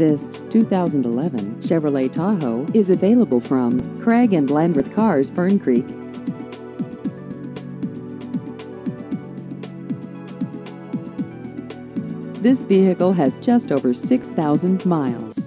This 2011 Chevrolet Tahoe is available from Craig and Landreth Cars Fern Creek. This vehicle has just over 6,000 miles.